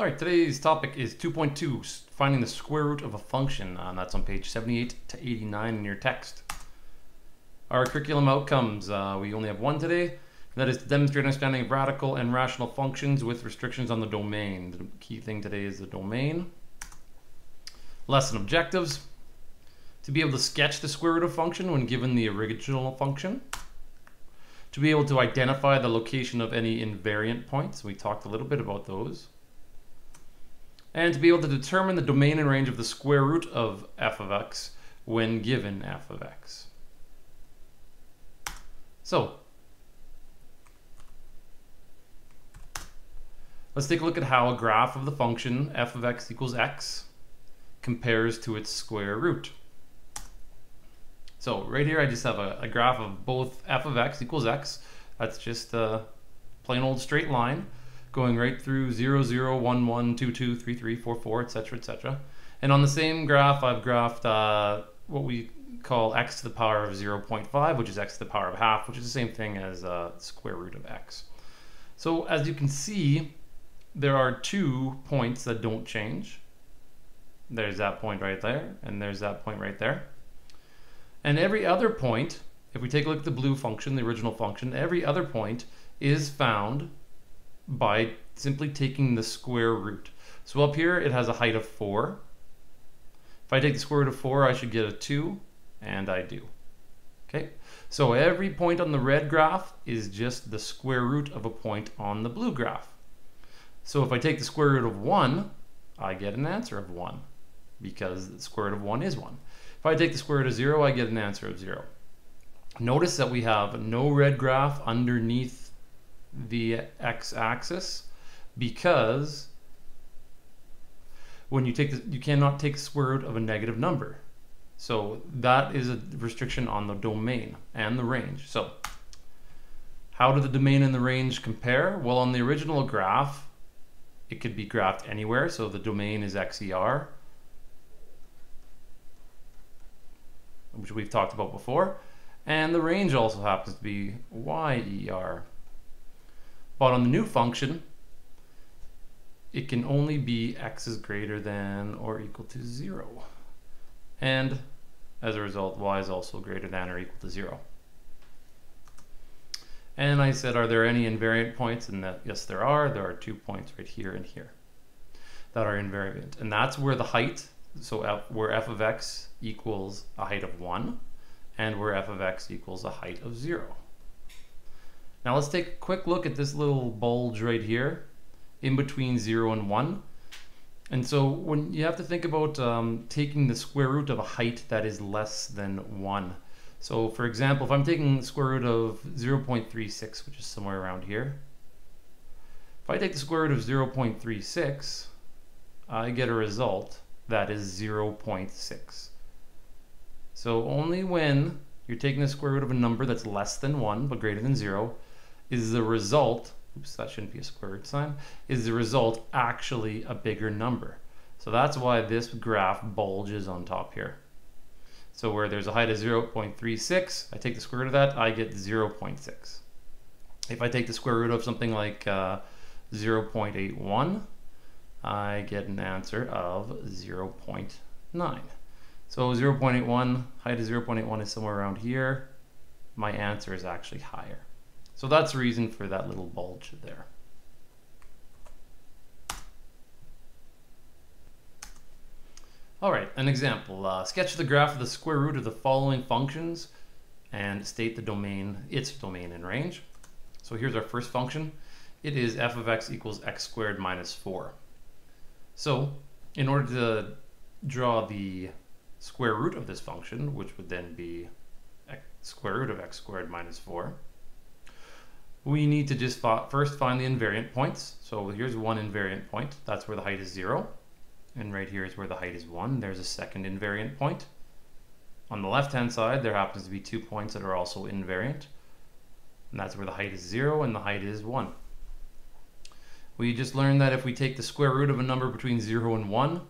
All right, today's topic is 2.2, finding the square root of a function. Uh, that's on page 78 to 89 in your text. Our curriculum outcomes, uh, we only have one today. That is to demonstrate understanding of radical and rational functions with restrictions on the domain. The key thing today is the domain. Lesson objectives. To be able to sketch the square root of function when given the original function. To be able to identify the location of any invariant points. We talked a little bit about those and to be able to determine the domain and range of the square root of f of x when given f of x. So, let's take a look at how a graph of the function f of x equals x compares to its square root. So right here I just have a, a graph of both f of x equals x. That's just a plain old straight line going right through 0, 0, 1, 1, 2, 2, 3, 3, 4, 4, etc., etc. And on the same graph, I've graphed uh, what we call x to the power of 0.5, which is x to the power of half, which is the same thing as uh, square root of x. So as you can see, there are two points that don't change. There's that point right there, and there's that point right there. And every other point, if we take a look at the blue function, the original function, every other point is found by simply taking the square root. So up here it has a height of 4. If I take the square root of 4 I should get a 2 and I do. Okay, so every point on the red graph is just the square root of a point on the blue graph. So if I take the square root of 1 I get an answer of 1 because the square root of 1 is 1. If I take the square root of 0 I get an answer of 0. Notice that we have no red graph underneath the x-axis because when you take the, you cannot take the square root of a negative number. So that is a restriction on the domain and the range. So how do the domain and the range compare? Well, on the original graph, it could be graphed anywhere. So the domain is XER, which we've talked about before. And the range also happens to be YER. But on the new function, it can only be x is greater than or equal to 0. And as a result, y is also greater than or equal to 0. And I said, are there any invariant points? And that, yes, there are. There are two points right here and here that are invariant. And that's where the height, so f, where f of x equals a height of 1, and where f of x equals a height of 0. Now let's take a quick look at this little bulge right here in between 0 and 1. And so when you have to think about um, taking the square root of a height that is less than 1. So for example, if I'm taking the square root of 0.36, which is somewhere around here, if I take the square root of 0.36, I get a result that is 0.6. So only when you're taking the square root of a number that's less than 1 but greater than 0 is the result, oops, that shouldn't be a square root sign, is the result actually a bigger number? So that's why this graph bulges on top here. So where there's a height of 0.36, I take the square root of that, I get 0.6. If I take the square root of something like uh, 0.81, I get an answer of 0.9. So 0.81, height of 0.81 is somewhere around here. My answer is actually higher. So that's the reason for that little bulge there. All right, an example. Uh, sketch the graph of the square root of the following functions and state the domain, its domain and range. So here's our first function. It is f of x equals x squared minus 4. So in order to draw the square root of this function, which would then be x square root of x squared minus 4, we need to just first find the invariant points. So here's one invariant point. That's where the height is 0. And right here is where the height is 1. There's a second invariant point. On the left-hand side, there happens to be two points that are also invariant. And that's where the height is 0 and the height is 1. We just learned that if we take the square root of a number between 0 and 1,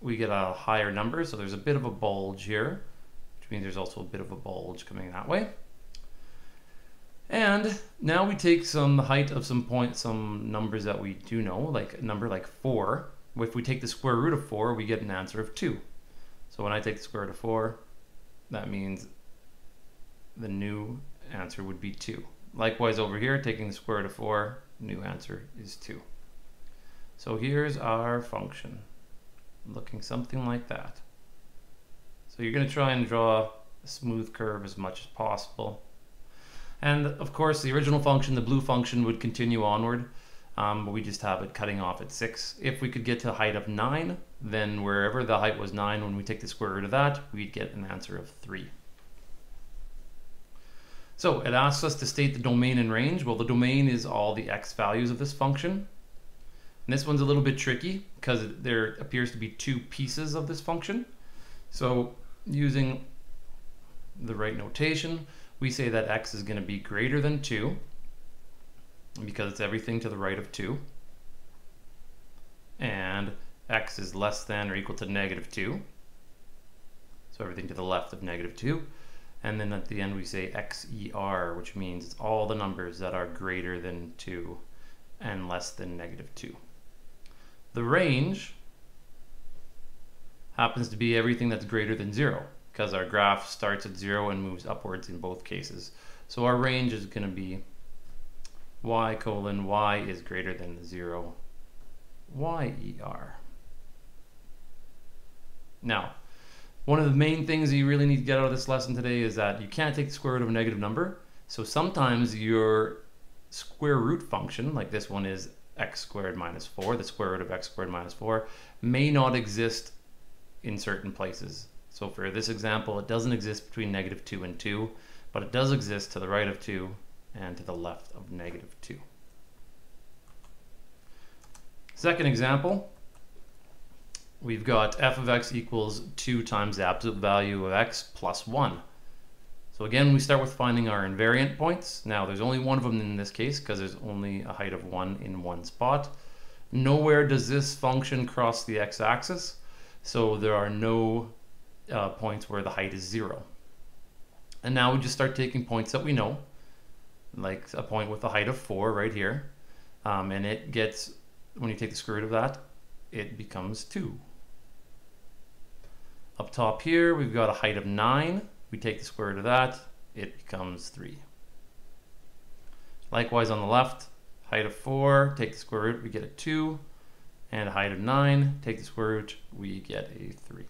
we get a higher number. So there's a bit of a bulge here, which means there's also a bit of a bulge coming that way. And now we take some height of some point, some numbers that we do know, like a number like 4. If we take the square root of 4, we get an answer of 2. So when I take the square root of 4, that means the new answer would be 2. Likewise over here, taking the square root of 4, new answer is 2. So here's our function, looking something like that. So you're going to try and draw a smooth curve as much as possible. And of course, the original function, the blue function, would continue onward, um, but we just have it cutting off at 6. If we could get to a height of 9, then wherever the height was 9, when we take the square root of that, we'd get an answer of 3. So it asks us to state the domain and range. Well, the domain is all the x values of this function. And this one's a little bit tricky because there appears to be two pieces of this function. So using the right notation, we say that x is going to be greater than 2 because it's everything to the right of 2 and x is less than or equal to negative 2 so everything to the left of negative 2 and then at the end we say xer which means it's all the numbers that are greater than 2 and less than negative 2 the range happens to be everything that's greater than 0 because our graph starts at zero and moves upwards in both cases. So our range is going to be y colon y is greater than zero yer. Now, one of the main things you really need to get out of this lesson today is that you can't take the square root of a negative number. So sometimes your square root function, like this one is x squared minus 4, the square root of x squared minus 4, may not exist in certain places. So for this example, it doesn't exist between negative 2 and 2, but it does exist to the right of 2 and to the left of negative 2. Second example, we've got f of x equals 2 times the absolute value of x plus 1. So again, we start with finding our invariant points. Now, there's only one of them in this case because there's only a height of 1 in one spot. Nowhere does this function cross the x-axis, so there are no uh, points where the height is zero. And now we just start taking points that we know, like a point with a height of four right here. Um, and it gets, when you take the square root of that, it becomes two. Up top here, we've got a height of nine. We take the square root of that, it becomes three. Likewise on the left, height of four, take the square root, we get a two. And a height of nine, take the square root, we get a three.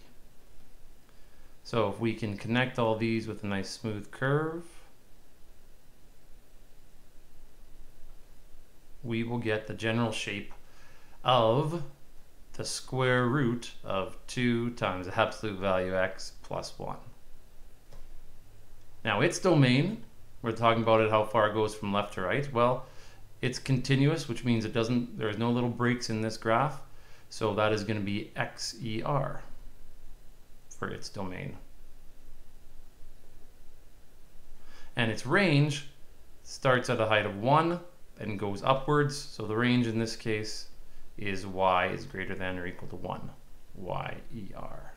So if we can connect all these with a nice smooth curve, we will get the general shape of the square root of 2 times the absolute value x plus 1. Now its domain, we're talking about it how far it goes from left to right. Well, it's continuous, which means it doesn't, there's no little breaks in this graph. So that is going to be xer for its domain. And its range starts at a height of 1 and goes upwards. So the range in this case is y is greater than or equal to 1, y-e-r.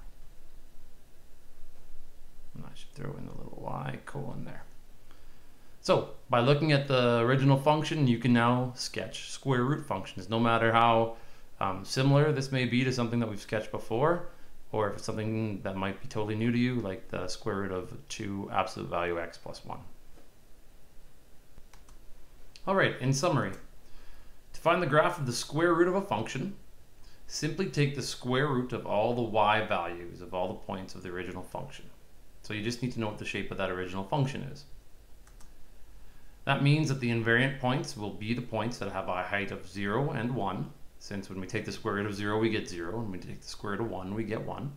And I should throw in a little y colon there. So by looking at the original function, you can now sketch square root functions, no matter how um, similar this may be to something that we've sketched before or if it's something that might be totally new to you, like the square root of 2 absolute value x plus 1. All right, in summary, to find the graph of the square root of a function, simply take the square root of all the y values of all the points of the original function. So you just need to know what the shape of that original function is. That means that the invariant points will be the points that have a height of 0 and 1, since when we take the square root of 0, we get 0, and we take the square root of 1, we get 1.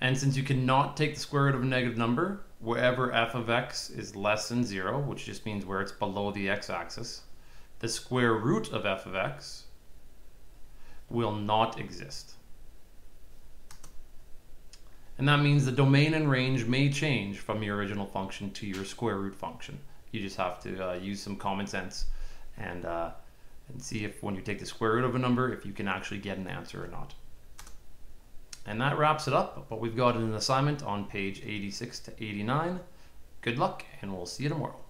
And since you cannot take the square root of a negative number, wherever f of x is less than 0, which just means where it's below the x-axis, the square root of f of x will not exist. And that means the domain and range may change from your original function to your square root function. You just have to uh, use some common sense and uh, and see if when you take the square root of a number, if you can actually get an answer or not. And that wraps it up, but we've got an assignment on page 86 to 89. good luck, and we'll see you tomorrow.